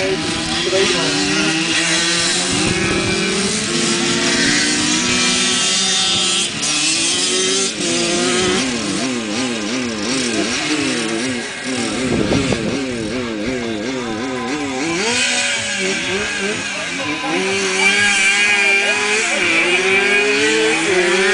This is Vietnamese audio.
này từ đây mà Thank you.